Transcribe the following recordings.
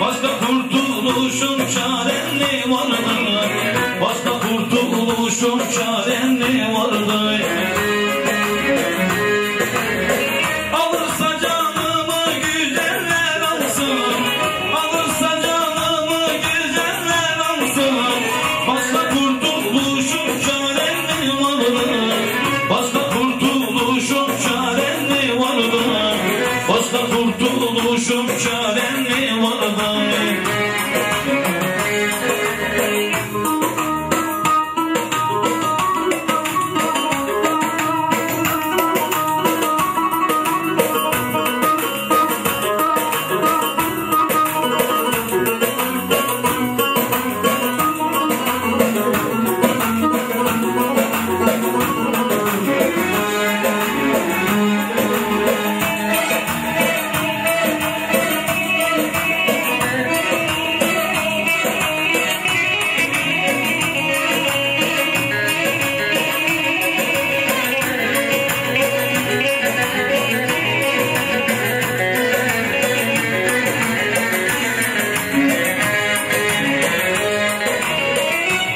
Başka kurtuluşun çaren mi vardı? Başka kurtuluşun çaren mi vardı? Alırsa canımı güzeller alsın Alırsa canımı güzeller alsın Başka kurtuluşun çaren mi vardı? Başka kurtuluşun çaren mi vardı? Başka kurtuluşun çaren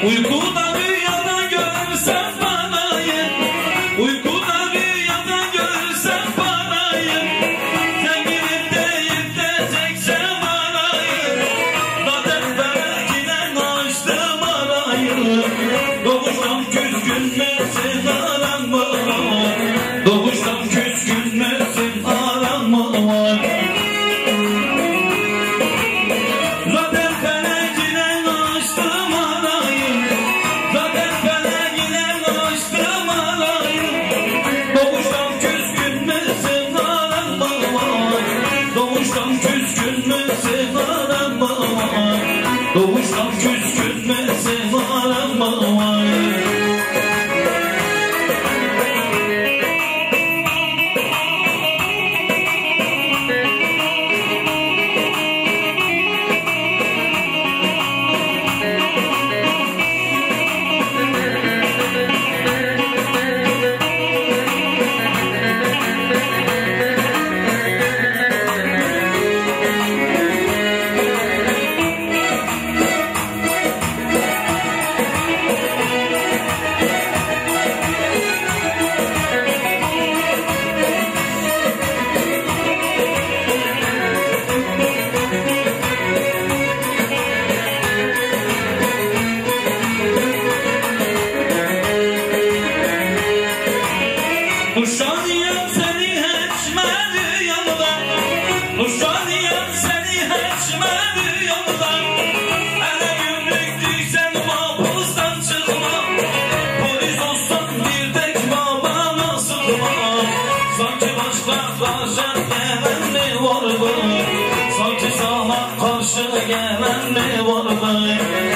Cuicu! kalmış baklaşan gelen mi var bu? Sanki sana karşı gelen mi var bu?